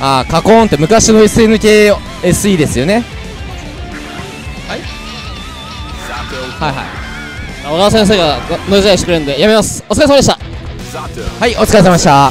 ああカコーンって昔の SN 系 SE ですよね。はい。はいはい。小川先生がノイズアイしてくれるんでやめます。お疲れ様でした。はいお疲れ様でした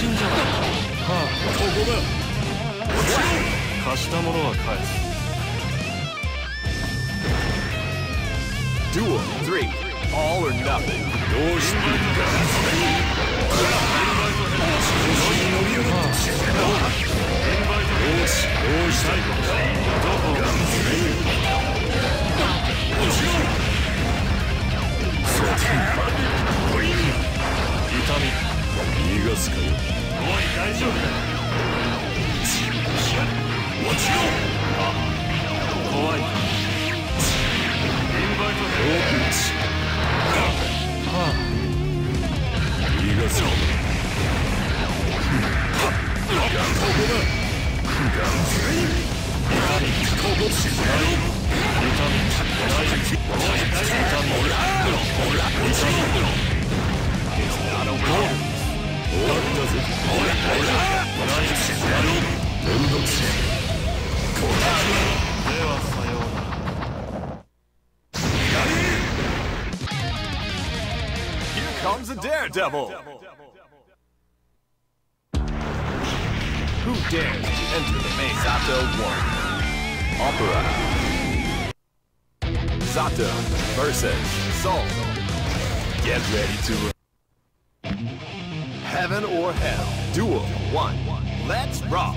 身じゃないはあここだ。貸したものは返す Duel 3 All or nothing. どうしてよしどうしたい痛み逃がすかよおい大丈夫だもちろん daredevil! Who dares to enter the main Sato 1? Opera. Zato versus Soul. Get ready to Heaven or Hell. Duel 1. Let's rock.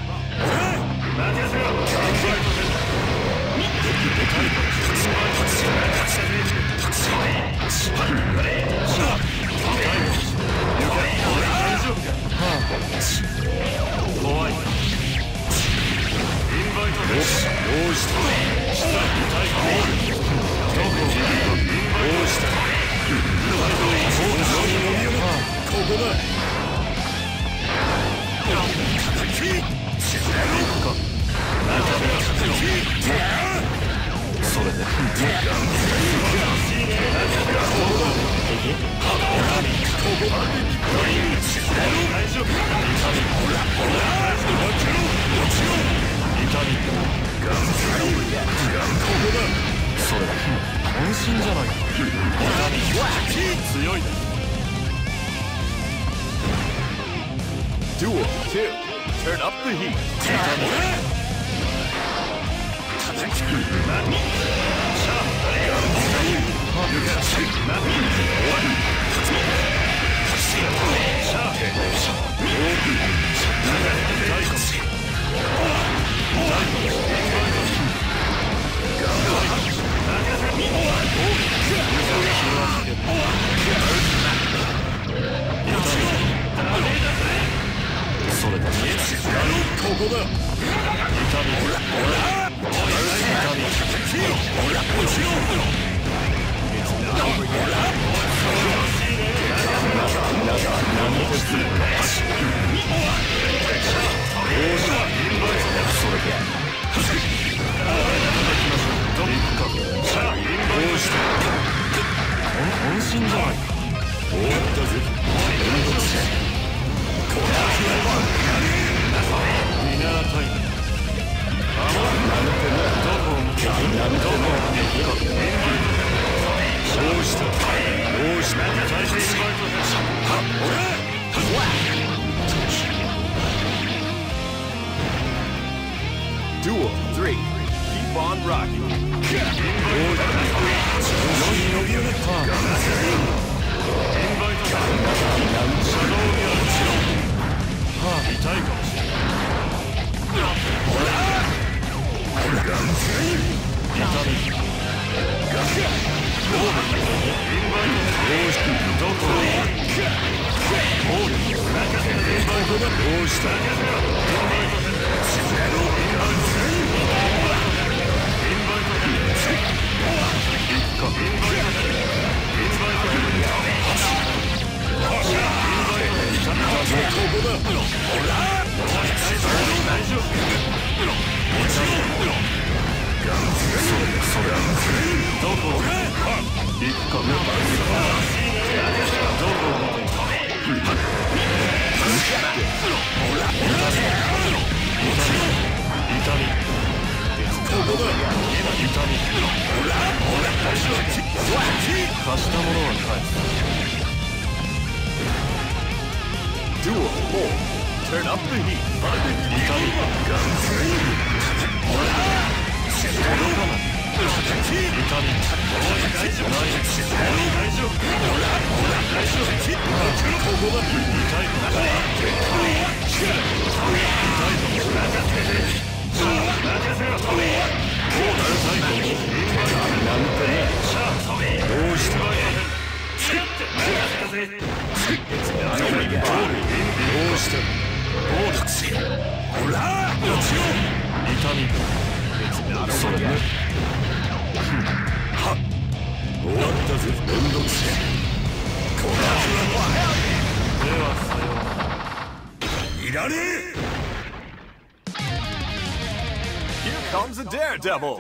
怖い。インバイトどうしたどうしたここだ Rocket. 貸したものは返す Duel 4 Turn up the heat 痛み届かない痛み大丈夫大丈夫大丈夫ここだ痛いかどう daredevil!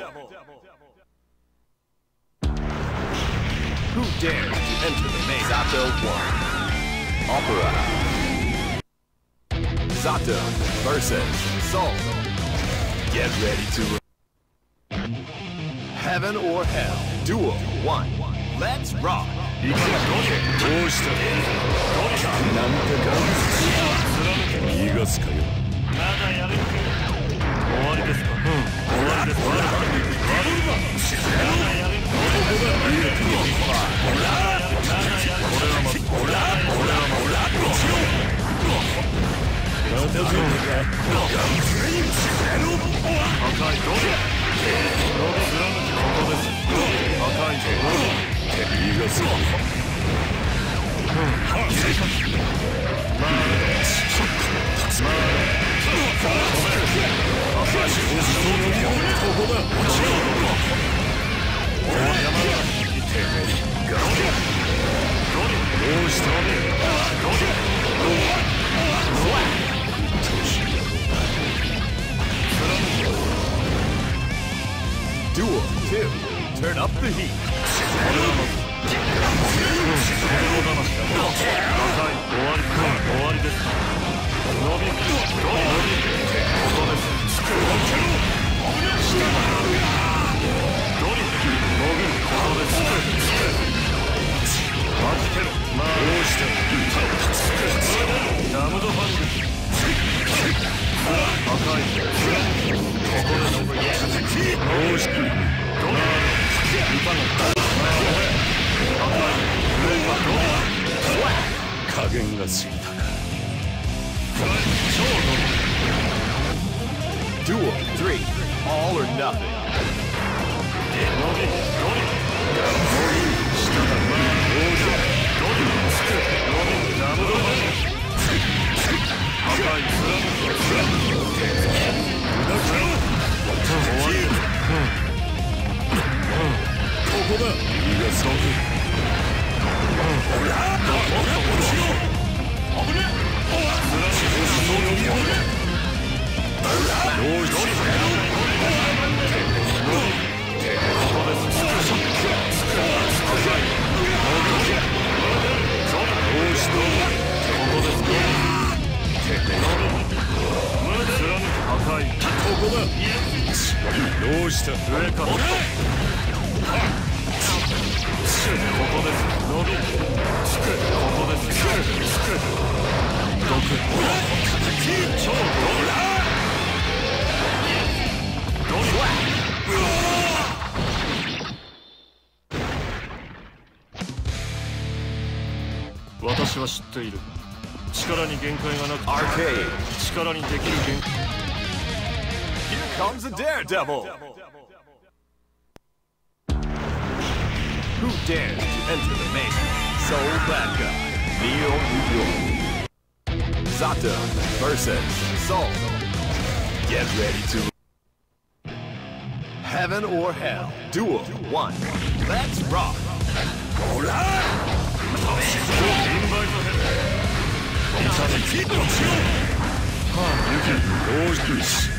Who dares to enter the maze? Zato 1. Opera. Zato versus Soul. Get ready to. Heaven or Hell. Duel 1. Let's rock! どうしたなんてか逃がすかよまだや まるここですマジケロまあどうしたダムドファング赤いここですどうしたドリ歌が加減が過ぎたか Duel 3 All or Nothing. 赤い貫く私は知っている力に限界がなく Arcade. 力にできる限界 Here comes a daredevil. Who dares to enter the main? Soul Bad Guy, Neo New York. Sato versus Soul. Get ready to. Heaven or Hell. Duel 1. Let's rock. 貸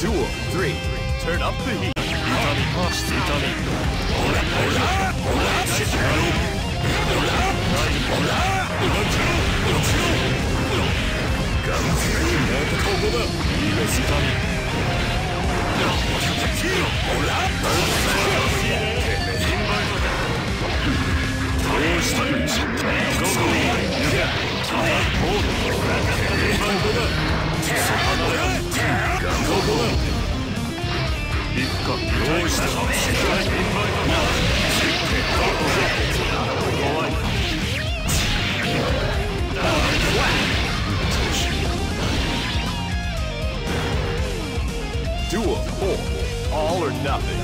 'Duel 3. Turn up the heat. 'Duel 4. All or nothing.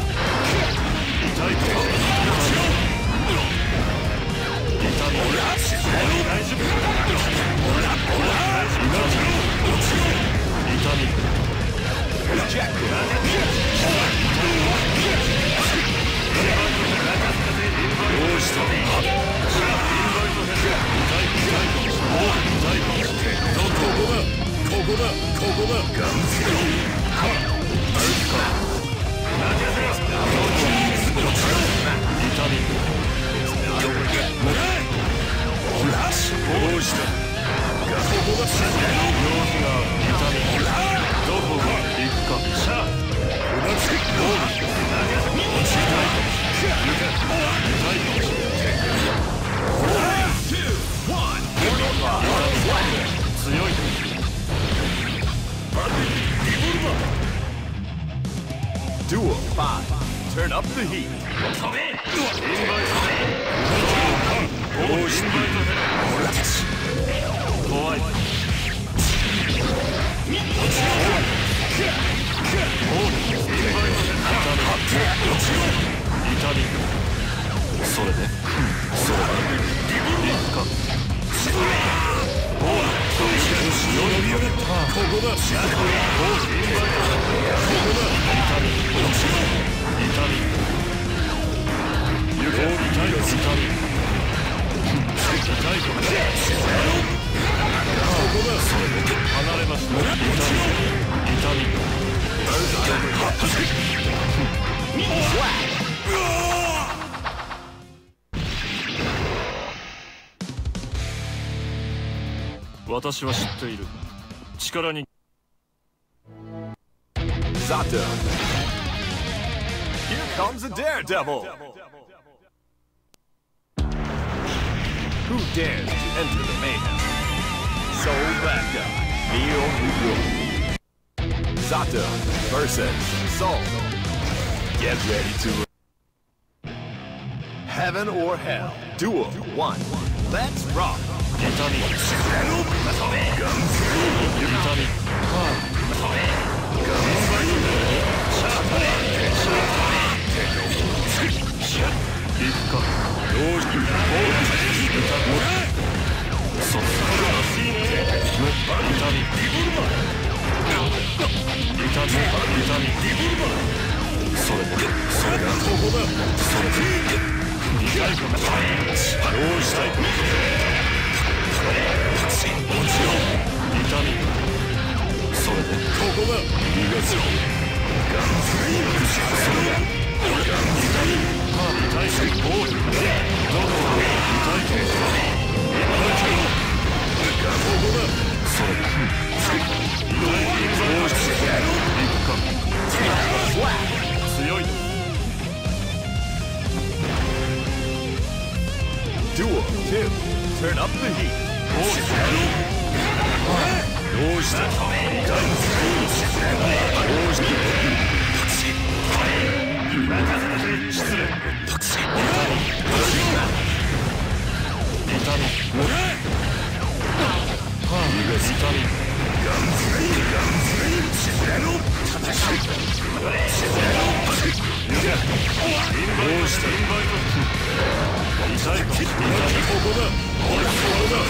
Duel 5. Turn up the heat. 怖離れます。私は知っている力に Zato. Here comes a daredevil. Who dares to enter the mayhem? Soul Bad Guy, Neo Nugo. Zato versus Soul. Get ready to. Heaven or Hell. Duel 1. Let's rock. 痛み痛み行くかどうし Duel 2. Turn up the heat. て痛みそっ痛み痛み痛みそれでそれがここだそれで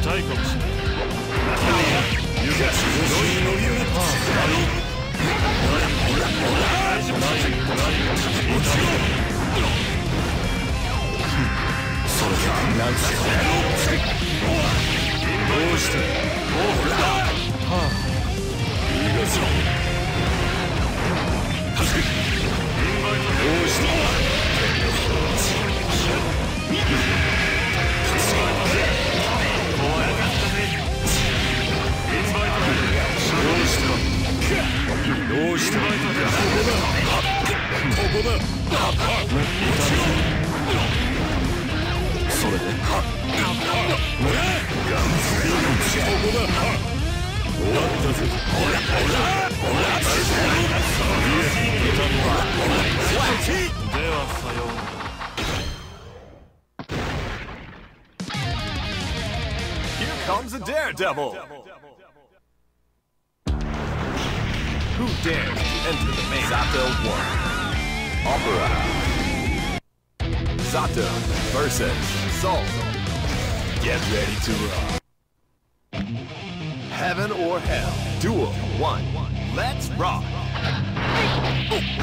痛いかどうしたい痛みそれでここだ逃がすそれが痛い痛いしボールどうしてものは返す Duel 3. All or nothing. 痛いかもしれない湯気白いの湯大丈夫大丈夫それでなんすかどうしておうはあいいがぞどうしてどうしてここだここだそれでここだ終わったぜではさようなら Here comes a daredevil. Who dares to enter the main Zato 1? Opera. Zato versus Soul. Get ready to rock. Heaven or Hell. Duel 1. Let's rock. Oh,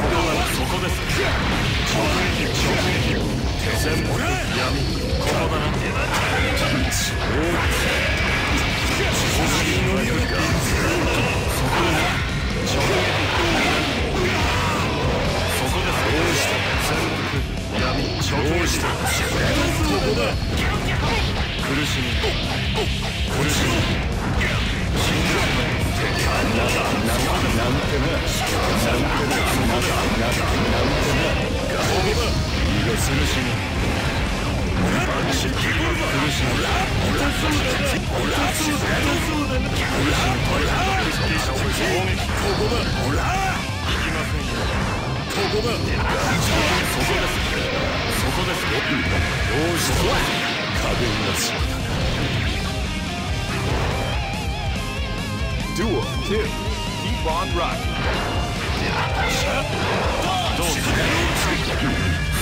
そこです直撃直撃全部闇ここだなそこです。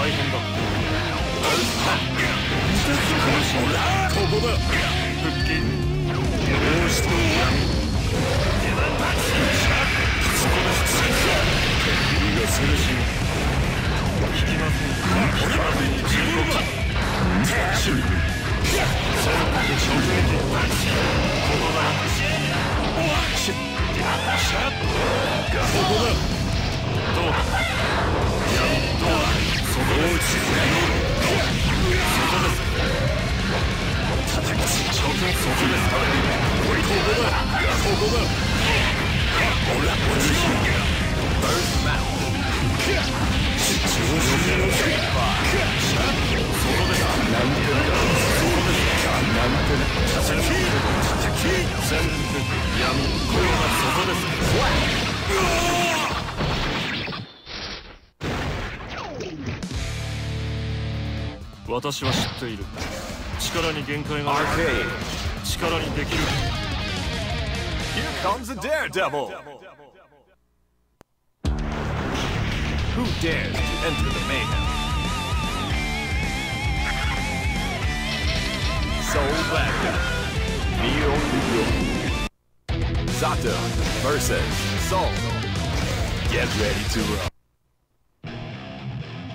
大変だここだ復帰どうしてそこです身が苦しみ引きません引きません地獄守備戦国直撃ここだシュッシャッここだどうだどうだ闇、声はそこです。私は知っている力に限界がある.力にできる Here comes a daredevil. Who dares to enter the mayhem? Soul Blaster. Neo Neo. Sato versus Soul. Get ready to rock.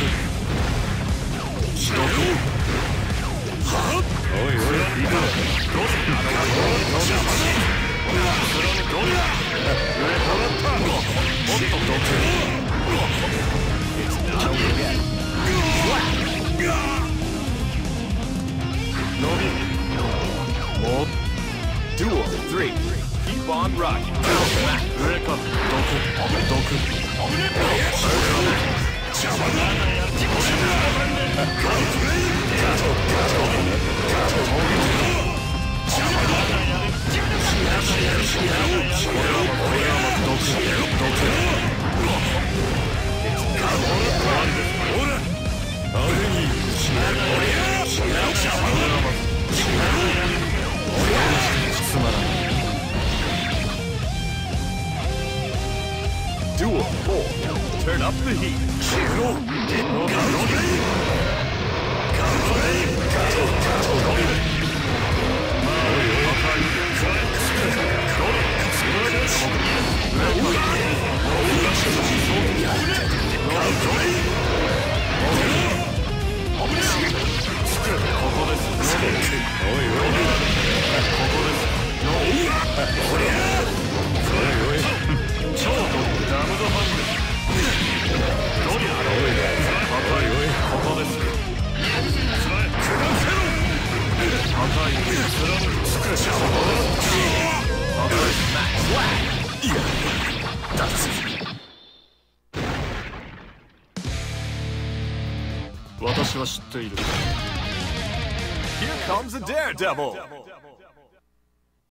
グまあではスラムスラムドリモトほらチャマノビドリノビカコベイカコベイカコカコおいここ私